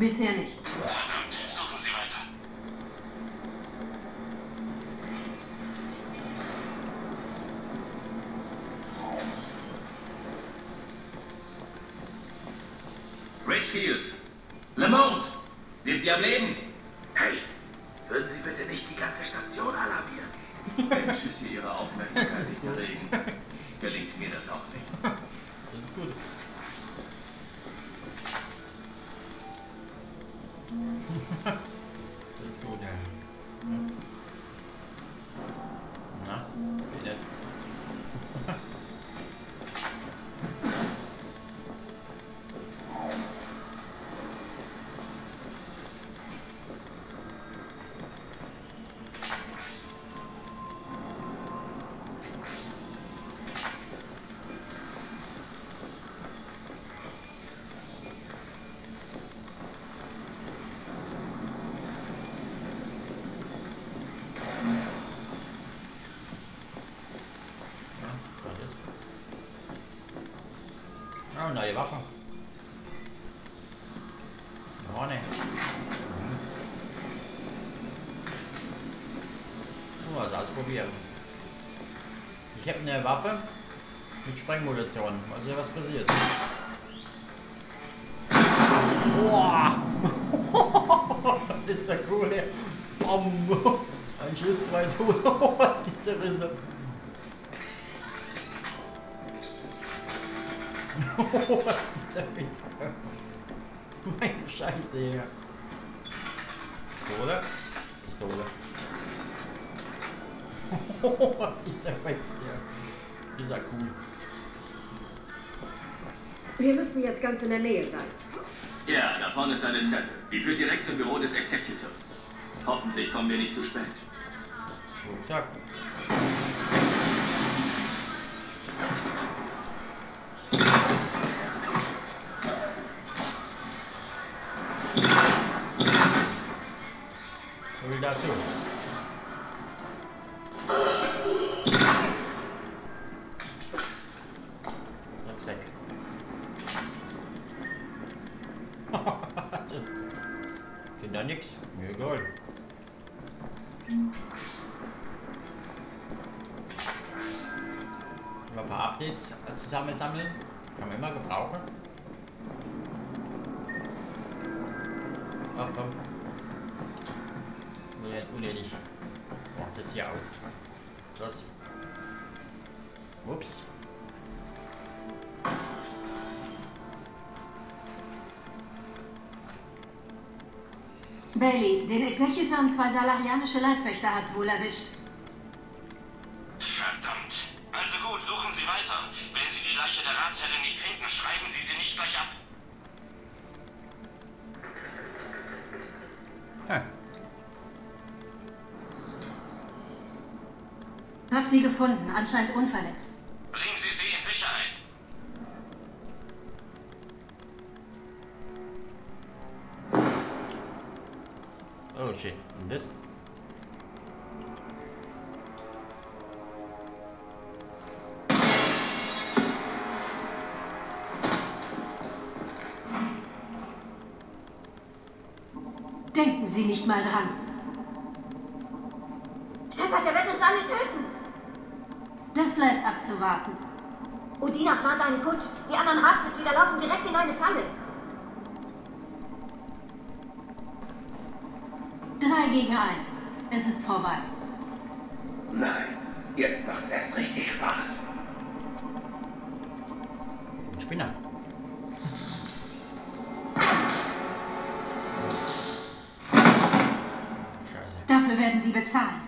Bisher nicht. Verdammt, suchen Sie weiter. Richfield! Lamont! Sind Sie am Leben? Waffe mit Sprengmunition. Mal sehen, was passiert. Boah! das ist ja cool, ey. Bom. Ein Schuss, zwei Tote. Die zerrissen. Oh, was ist Witz? Meine Scheiße hier. Pistole? Pistole. Oh, was ist zerfetzt hier. Dieser cool. Wir müssen jetzt ganz in der Nähe sein. Ja, da vorne ist eine Treppe. Die führt direkt zum Büro des Executors. Hoffentlich kommen wir nicht zu spät. Rucksack. So viel Kinder nix. Mir egal. Ein paar Updates zusammensammeln. Kann man immer gebrauchen. Ach komm. Bailey, den Executor und zwei salarianische Leibwächter hat's wohl erwischt. Verdammt. Also gut, suchen Sie weiter. Wenn Sie die Leiche der Ratsherrin nicht finden, schreiben Sie sie nicht gleich ab. Hm. Hab sie gefunden, anscheinend unverletzt. Mal dran. Shepard, der wird uns alle töten. Das bleibt abzuwarten. Udina plant einen Putsch. Die anderen Ratsmitglieder laufen direkt in eine Falle. Drei gegen ein. Es ist vorbei. Nein, jetzt macht's erst richtig Spaß. Ein Spinner. Werden Sie bezahlen.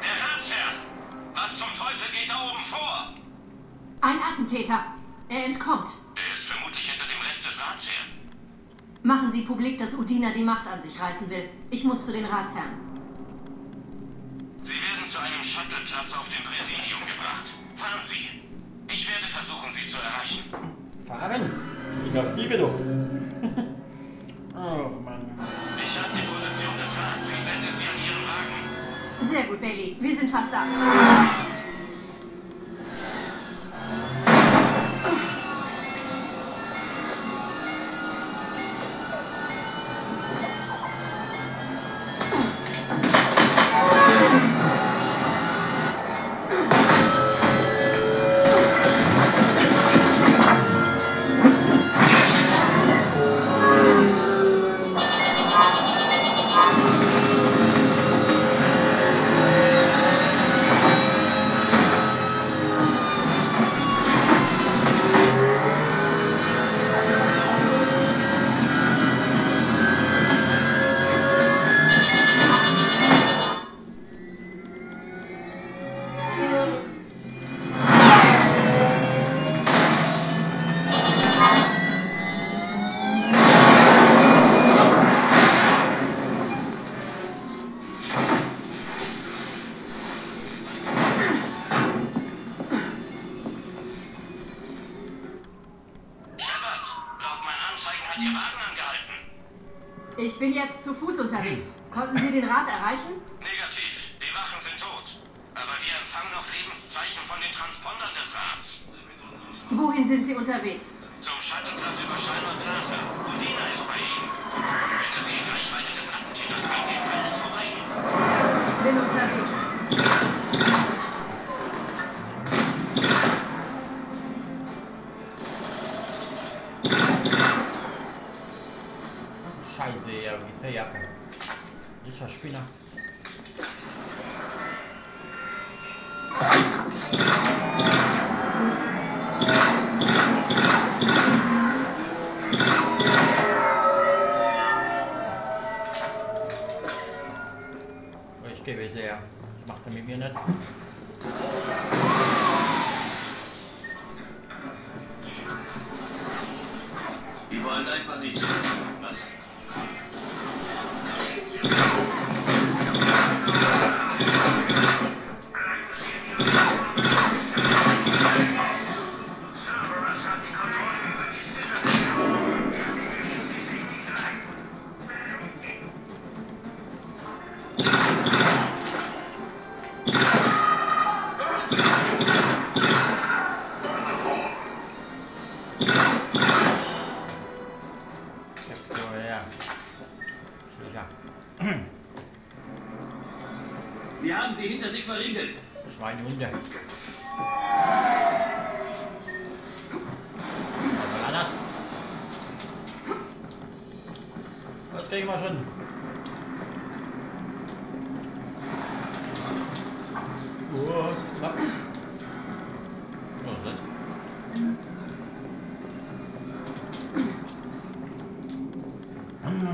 Der Ratsherr! Was zum Teufel geht da oben vor? Ein Attentäter. Er entkommt. Er ist vermutlich hinter dem Rest des Ratsherrn. Machen Sie publik, dass Udina die Macht an sich. Ich muss zu den Ratsherren. Sie werden zu einem Shuttleplatz auf dem Präsidium gebracht. Fahren Sie. Ich werde versuchen, Sie zu erreichen. Fahren! Dinger, fliege doch! Ach Mann. Ich habe die Position des Rats. Ich sende sie an Ihren Wagen. Sehr gut, Bailey. Wir sind fast da. Thank you.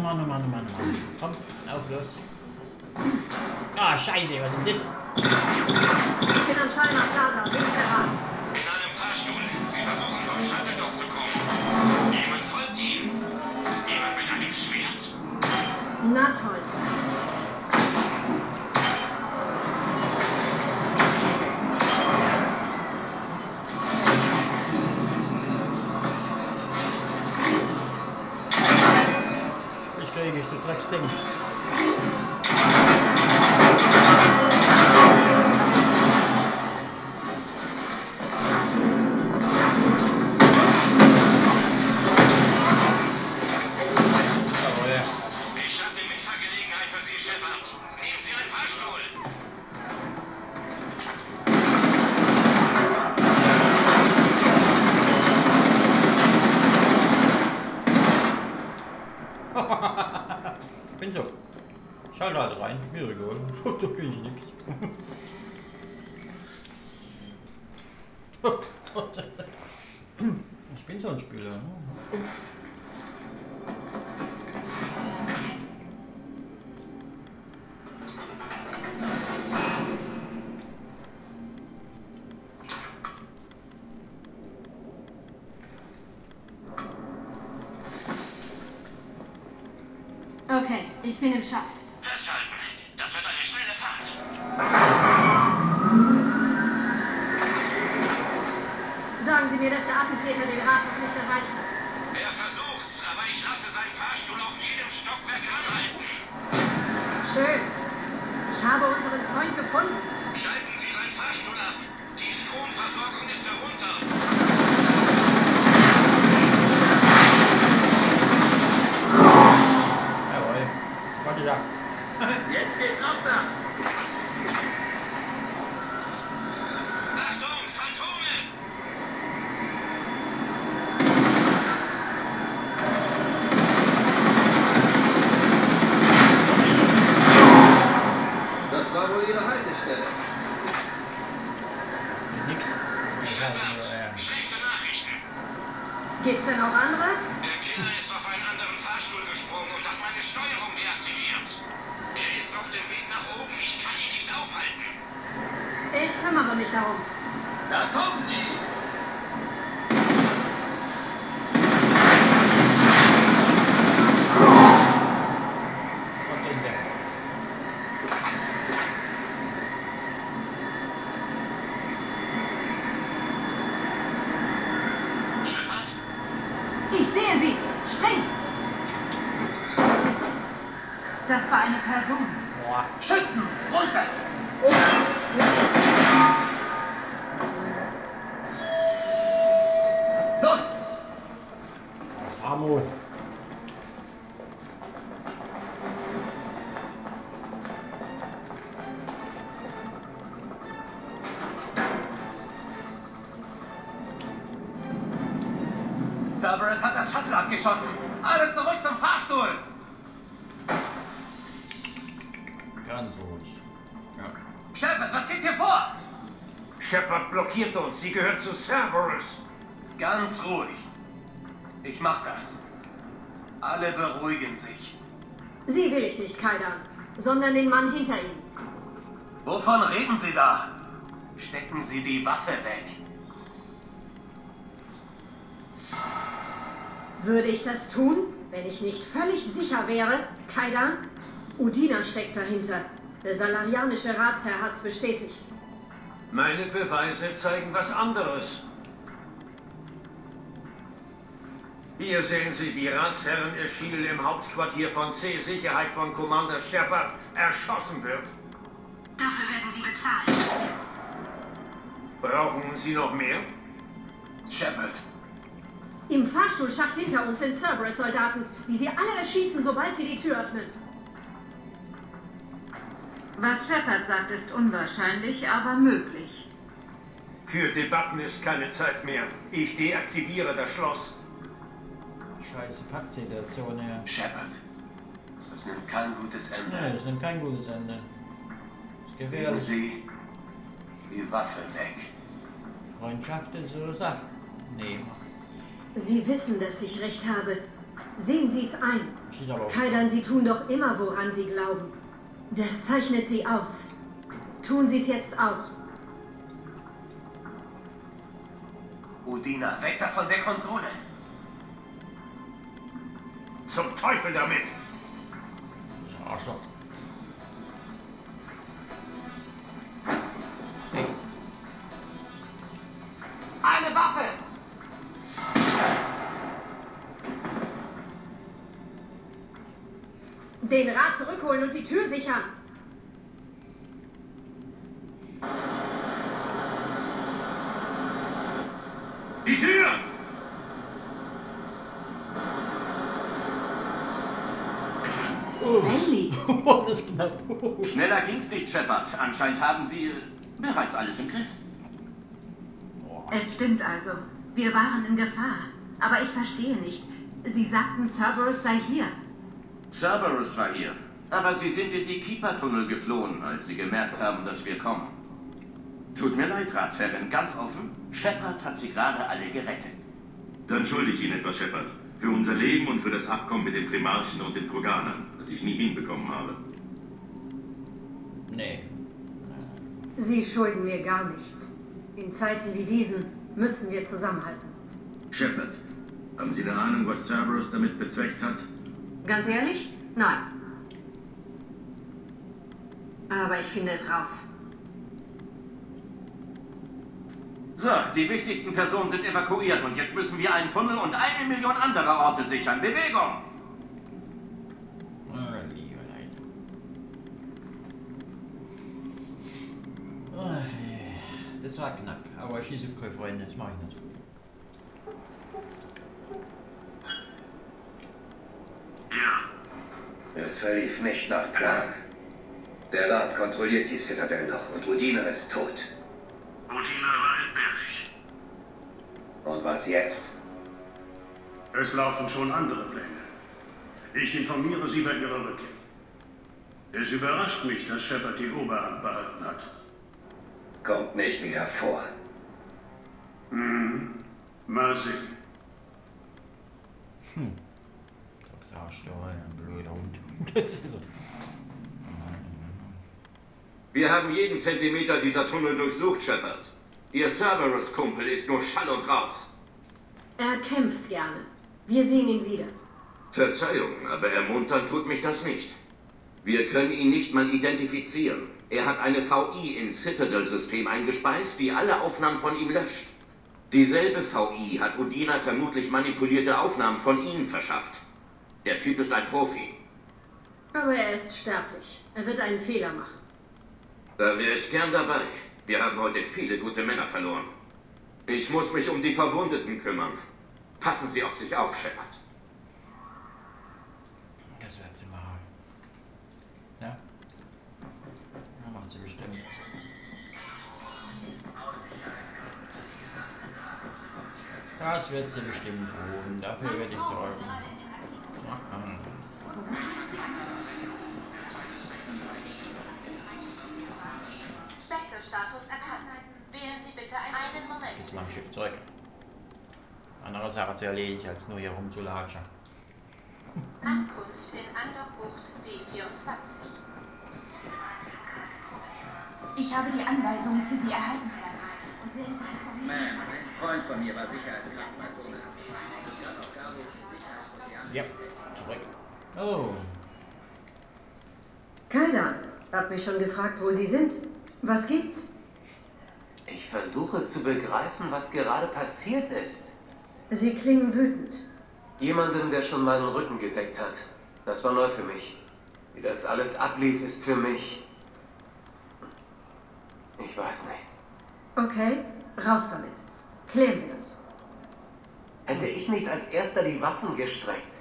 Mann, oh Mann, oh Mann, oh Mann. Komm, lauf los. Ah, scheiße, was ist das? Ich bin am Schallner Plaza. Bin ich der Rat. In einem Fahrstuhl. Sie versuchen zum Shuttle durchzukommen. Jemand folgt Ihnen. Jemand mit einem Schwert. Na toll. things. Da kriege ich nichts. Ich bin so ein Spieler. ne? Okay, ich bin im Schacht. Sie mir, dass der Attentäter den Rat noch nicht erreicht hat. Er versucht's, aber ich lasse seinen Fahrstuhl auf jedem Stockwerk anhalten. Schön. Ich habe unseren Freund gefunden. Schalten Sie seinen Fahrstuhl ab. Die Stromversorgung ist darunter. Jawohl. Gott ja. Jetzt geht's aufwärts. Gibt's denn noch andere? Der Killer ist auf einen anderen Fahrstuhl gesprungen und hat meine Steuerung deaktiviert. Er ist auf dem Weg nach oben. Ich kann ihn nicht aufhalten. Ich kümmere mich darum. Da kommen Sie! Shuttle abgeschossen. Alle zurück zum Fahrstuhl! Ganz ruhig. Ja. Shepard, was geht hier vor? Shepard blockiert uns. Sie gehört zu Cerberus. Ganz ruhig. Ich mach das. Alle beruhigen sich. Sie will ich nicht, Kaidan, sondern den Mann hinter ihm. Wovon reden Sie da? Stecken Sie die Waffe weg. Würde ich das tun, wenn ich nicht völlig sicher wäre, Kaidan? Udina steckt dahinter. Der salarianische Ratsherr hat's bestätigt. Meine Beweise zeigen was anderes. Hier sehen Sie, wie Ratsherren Eschil im Hauptquartier von C Sicherheit von Commander Shepard erschossen wird. Dafür werden Sie bezahlt. Brauchen Sie noch mehr? Shepard, Im Fahrstuhlschacht hinter uns sind Cerberus-Soldaten, die sie alle erschießen, sobald sie die Tür öffnen. Was Shepard sagt, ist unwahrscheinlich, aber möglich. Für Debatten ist keine Zeit mehr. Ich deaktiviere das Schloss. Scheiße Packsituation, ja. Shepard. Das nimmt kein gutes Nee, Ende. das nimmt kein gutes Ende. Das Legen gefährlich. Sie die Waffe weg. Freundschaft ist so Sache. Nee, Sie wissen, dass ich recht habe. Sehen Sie es ein. Kaidan, Sie tun doch immer, woran Sie glauben. Das zeichnet Sie aus. Tun Sie es jetzt auch. Udina, weg da von der Konsole. Zum Teufel damit! Arschloch. Tür sichern. Die Tür! Bailey, Oh, das ist knapp. Schneller ging's nicht, Shepard. Anscheinend haben Sie bereits alles im Griff. Es stimmt also. Wir waren in Gefahr. Aber ich verstehe nicht. Sie sagten, Cerberus sei hier. Cerberus war hier. Aber Sie sind in die Keeper-Tunnel geflohen, als Sie gemerkt haben, dass wir kommen. Tut mir leid, Ratsherrin, ganz offen. Shepard hat Sie gerade alle gerettet. Dann schulde ich Ihnen etwas, Shepard. Für unser Leben und für das Abkommen mit den Primarchen und den Kroganern, das ich nie hinbekommen habe. Nee. Sie schulden mir gar nichts. In Zeiten wie diesen müssen wir zusammenhalten. Shepard, haben Sie eine Ahnung, was Cerberus damit bezweckt hat? Ganz ehrlich? Nein. Aber ich finde es raus. So, die wichtigsten Personen sind evakuiert und jetzt müssen wir einen Tunnel und eine Million andere Orte sichern. Bewegung! Liebe Leute. Ach, je. Das war knapp, aber ich schieße auf keine Freunde, das mache ich nicht. Ja. Es verlief nicht nach Plan. Der Rat kontrolliert die Citadel noch und Udina ist tot. Udina war entbehrlich. Und was jetzt? Es laufen schon andere Pläne. Ich informiere Sie bei Ihrer Rückkehr. Es überrascht mich, dass Shepard die Oberhand behalten hat. Kommt nicht wieder vor. Hm. Mal sehen. Hm. Das Arschloch, ein blöder Hund. Wir haben jeden Zentimeter dieser Tunnel durchsucht, Shepard. Ihr Cerberus-Kumpel ist nur Schall und Rauch. Er kämpft gerne. Wir sehen ihn wieder. Verzeihung, aber ermuntern tut mich das nicht. Wir können ihn nicht mal identifizieren. Er hat eine VI ins Citadel-System eingespeist, die alle Aufnahmen von ihm löscht. Dieselbe VI hat Udina vermutlich manipulierte Aufnahmen von Ihnen verschafft. Der Typ ist ein Profi. Aber er ist sterblich. Er wird einen Fehler machen. Da wäre ich gern dabei. Wir haben heute viele gute Männer verloren. Ich muss mich um die Verwundeten kümmern. Passen Sie auf sich auf, Shepard. Das wird sie machen. Ja? Ja, macht sie bestimmt. Das wird sie bestimmt tun. Dafür werde ich sorgen. Jetzt ich Schiff zurück. Andere Sache zu erledigen, als nur hier rumzulatschen. Ankunft in Andorbucht D24. Ich habe die Anweisungen für Sie erhalten, Herr und will Sie informieren. Man, ein Freund von mir war Sicherheitskraft bei Sonas. Ja, zurück. Oh, Kaidan, hab mich schon gefragt, wo Sie sind. Was gibt's? Ich versuche zu begreifen, was gerade passiert ist. Sie klingen wütend. Jemanden, der schon meinen Rücken gedeckt hat. Das war neu für mich. Wie das alles ablief, ist für mich. Ich weiß nicht. Okay, raus damit. Klären wir das. Hätte ich nicht als erster die Waffen gestreckt,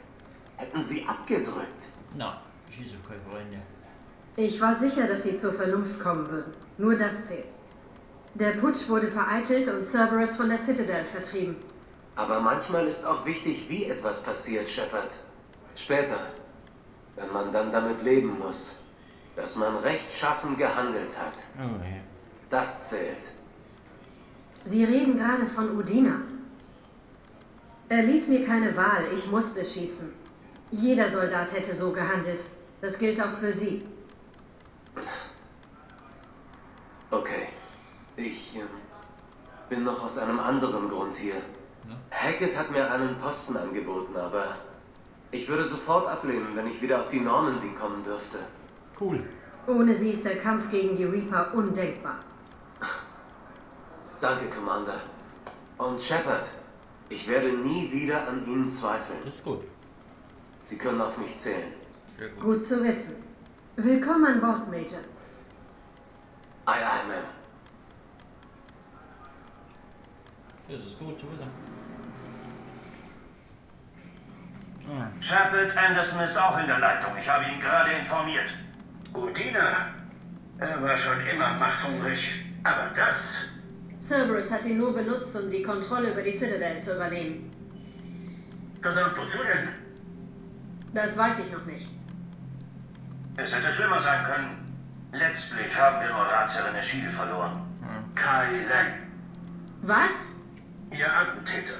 hätten sie abgedrückt. na, keine Freunde. Ich war sicher, dass Sie zur Vernunft kommen würden. Nur das zählt. Der Putsch wurde vereitelt und Cerberus von der Citadel vertrieben. Aber manchmal ist auch wichtig, wie etwas passiert, Shepard. Später, wenn man dann damit leben muss, dass man rechtschaffen gehandelt hat. Oh. Das zählt. Sie reden gerade von Udina. Er ließ mir keine Wahl, ich musste schießen. Jeder Soldat hätte so gehandelt. Das gilt auch für Sie. Okay. Ich ähm, bin noch aus einem anderen Grund hier. Hackett hat mir einen Posten angeboten, aber ich würde sofort ablehnen, wenn ich wieder auf die Normandy kommen dürfte. Cool. Ohne Sie ist der Kampf gegen die Reaper undenkbar. Danke, Commander. Und Shepard, ich werde nie wieder an Ihnen zweifeln. Das ist gut. Sie können auf mich zählen. Gut. Gut zu wissen. Willkommen an Bord, Major. Aye, aye, Ma'am. Das ist gut zu wissen. Ah, Shepard Anderson ist auch in der Leitung. Ich habe ihn gerade informiert. Udina? Er war schon immer machthungrig. Aber das? Cerberus hat ihn nur benutzt, um die Kontrolle über die Citadel zu übernehmen. Verdammt, wozu denn? Das weiß ich noch nicht. Es hätte schlimmer sein können. Letztlich haben wir nur Ratsherrin Eschide verloren. Kai Lang, Was? Ihr Attentäter.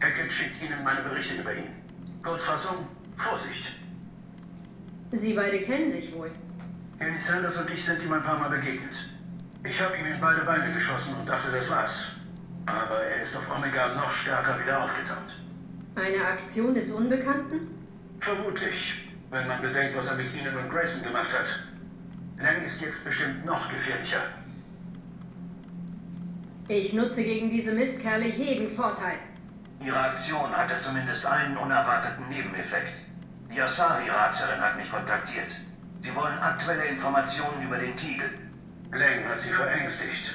Hackett schickt Ihnen meine Berichte über ihn. Kurzfassung, Vorsicht. Sie beide kennen sich wohl. Henry Sanders und ich sind ihm ein paar Mal begegnet. Ich habe ihm in beide Beine geschossen und dachte, das war's. Aber er ist auf Omega noch stärker wieder aufgetaucht. Eine Aktion des Unbekannten? Vermutlich, wenn man bedenkt, was er mit Ihnen und Grayson gemacht hat. Lang ist jetzt bestimmt noch gefährlicher. Ich nutze gegen diese Mistkerle jeden Vorteil. Ihre Aktion hatte zumindest einen unerwarteten Nebeneffekt. Die Asari-Ratsherrin hat mich kontaktiert. Sie wollen aktuelle Informationen über den Tiegel. Lang hat sie verängstigt.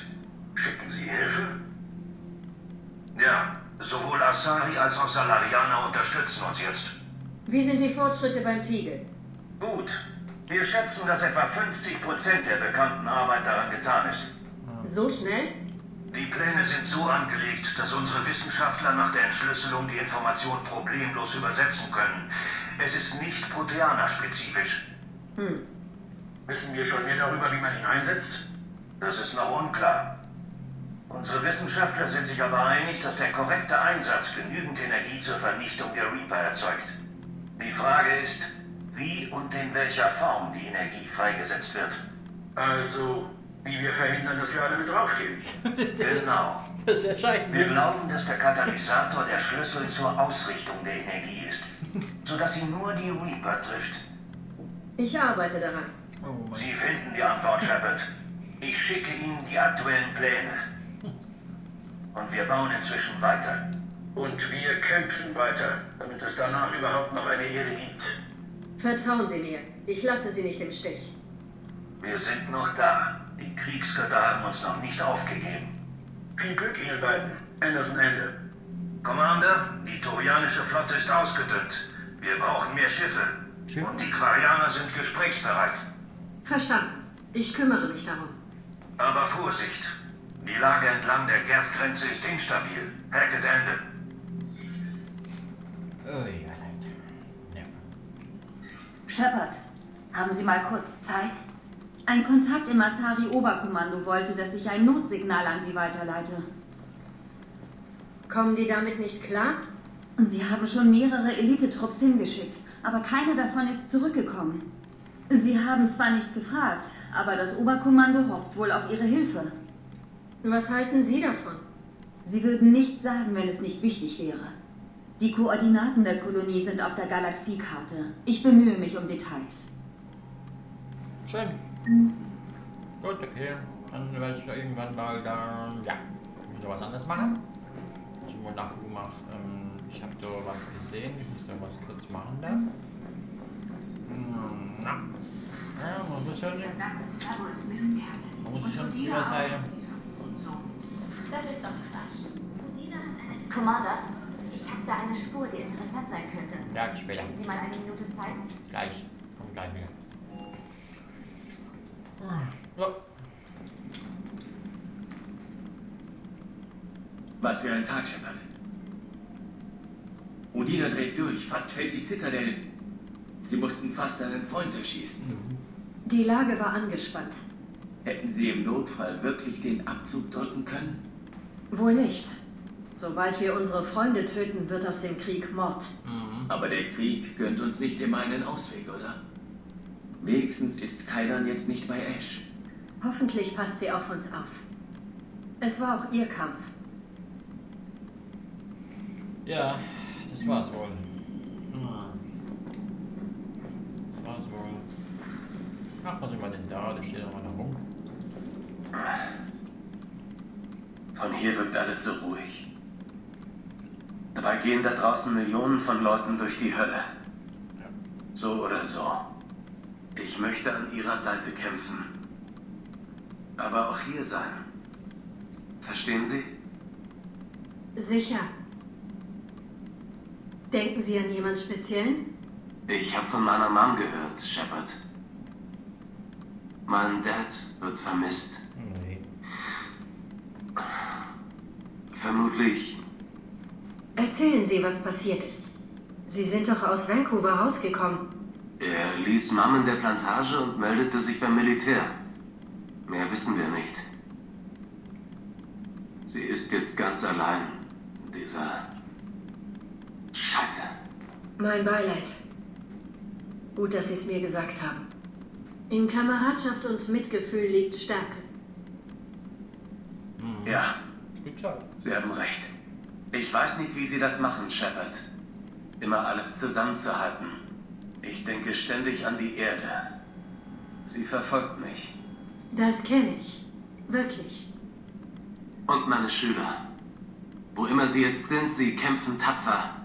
Schicken Sie Hilfe? Ja, sowohl Asari als auch Salarianer unterstützen uns jetzt. Wie sind die Fortschritte beim Tiegel? Gut. Wir schätzen, dass etwa 50% der bekannten Arbeit daran getan ist. So schnell? Die Pläne sind so angelegt, dass unsere Wissenschaftler nach der Entschlüsselung die Information problemlos übersetzen können. Es ist nicht Proteaner-spezifisch. Hm. Wissen wir schon mehr darüber, wie man ihn einsetzt? Das ist noch unklar. Unsere Wissenschaftler sind sich aber einig, dass der korrekte Einsatz genügend Energie zur Vernichtung der Reaper erzeugt. Die Frage ist, wie und in welcher Form die Energie freigesetzt wird. Also, wie wir verhindern, dass wir alle mit draufgehen. genau. Das ist ja scheiße. Wir glauben, dass der Katalysator der Schlüssel zur Ausrichtung der Energie ist, sodass sie nur die Reaper trifft. Ich arbeite daran. Oh Sie finden die Antwort, Shepard. Ich schicke Ihnen die aktuellen Pläne. Und wir bauen inzwischen weiter. Und wir kämpfen weiter, damit es danach überhaupt noch eine Erde gibt. Vertrauen Sie mir. Ich lasse Sie nicht im Stich. Wir sind noch da. Die Kriegsgötter haben uns noch nicht aufgegeben. Viel Glück Ihnen beiden. Anderson Ende. Commander, die Torianische Flotte ist ausgedünnt. Wir brauchen mehr Schiffe. Und die Quarianer sind gesprächsbereit. Verstanden. Ich kümmere mich darum. Aber Vorsicht! Die Lage entlang der Geth-Grenze ist instabil. Hackett Ende. Oh ja. Shepard, haben Sie mal kurz Zeit? Ein Kontakt im Asari-Oberkommando wollte, dass ich ein Notsignal an Sie weiterleite. Kommen die damit nicht klar? Sie haben schon mehrere Elite-Trupps hingeschickt, aber keine davon ist zurückgekommen. Sie haben zwar nicht gefragt, aber das Oberkommando hofft wohl auf Ihre Hilfe. Was halten Sie davon? Sie würden nichts sagen, wenn es nicht wichtig wäre. Die Koordinaten der Kolonie sind auf der Galaxiekarte. Ich bemühe mich um Details. Schön. Gut, okay. Dann werde ich irgendwann mal da, ja, wieder was anderes machen. Schon mal nachgemacht. Ähm, ich habe da was gesehen. Ich muss da was kurz machen da. Hm, Na. Ja, man muss schon, man muss schon über sein. Das ist doch Quatsch. Commander, ich habe da eine Spur, die interessant sein könnte. Ja, später. Hätten Sie mal eine Minute Zeit? Gleich. Komm gleich wieder. Was für ein Tag, Shepard. Udina dreht durch, fast fällt die Citadel. Sie mussten fast einen Freund erschießen. Die Lage war angespannt. Hätten sie im Notfall wirklich den Abzug drücken können? Wohl nicht. Sobald wir unsere Freunde töten, wird aus dem Krieg Mord. Aber der Krieg gönnt uns nicht immer einen Ausweg, oder? Wenigstens ist Kaidan jetzt nicht bei Ash. Hoffentlich passt sie auf uns auf. Es war auch ihr Kampf. Ja, das war's wohl. Das war's wohl. Ach, was ist mal denn da? Der steht noch mal da rum. Von hier wirkt alles so ruhig. Dabei gehen da draußen Millionen von Leuten durch die Hölle. So oder so. Ich möchte an ihrer Seite kämpfen. Aber auch hier sein. Verstehen Sie? Sicher. Denken Sie an jemand Speziellen? Ich habe von meiner Mom gehört, Shepard. Mein Dad wird vermisst. Nee. Vermutlich Erzählen Sie, was passiert ist. Sie sind doch aus Vancouver rausgekommen. Er ließ Mom in der Plantage und meldete sich beim Militär. Mehr wissen wir nicht. Sie ist jetzt ganz allein. in Dieser Scheiße. Mein Beileid. Gut, dass Sie es mir gesagt haben. In Kameradschaft und Mitgefühl liegt Stärke. Ja, Gut gesagt. Sie haben recht. Ich weiß nicht, wie Sie das machen, Shepard. Immer alles zusammenzuhalten. Ich denke ständig an die Erde. Sie verfolgt mich. Das kenne ich. Wirklich. Und meine Schüler. Wo immer sie jetzt sind, sie kämpfen tapfer.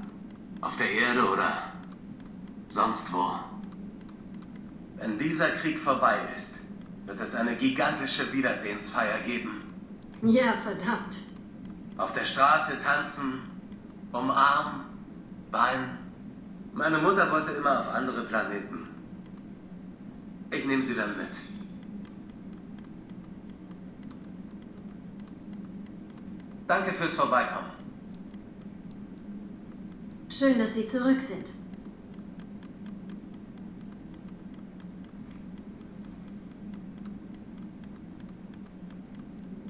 Auf der Erde oder sonst wo. Wenn dieser Krieg vorbei ist, wird es eine gigantische Wiedersehensfeier geben. Ja, verdammt. Auf der Straße tanzen, umarmen, weinen. Meine Mutter wollte immer auf andere Planeten. Ich nehme sie dann mit. Danke fürs Vorbeikommen. Schön, dass Sie zurück sind.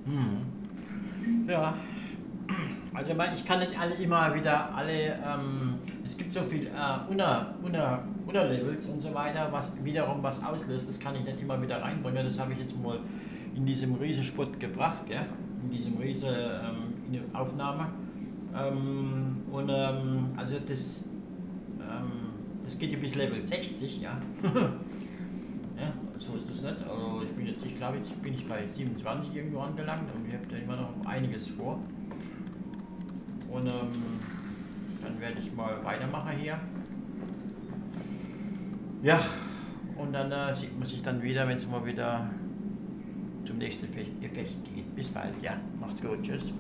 Hm. Ja. Also ich kann nicht alle immer wieder alle, ähm, es gibt so viel äh, Unter, Unter, Unterlevels und so weiter, was wiederum was auslöst, das kann ich nicht immer wieder reinbringen. Das habe ich jetzt mal in diesem Riesensport gebracht, gell? in diesem Riese ähm, in Aufnahme. Ähm, und ähm, also das, ähm, das geht ja bis Level 60, ja. ja, so ist das nicht. Also ich bin jetzt, ich glaube, jetzt bin ich bei 27 irgendwo angelangt und ich habe da immer noch einiges vor. Und ähm, dann werde ich mal weitermachen hier. Ja, und dann äh, sieht man sich dann wieder, wenn es mal wieder zum nächsten Gefecht geht. Bis bald, ja. Macht's gut, tschüss.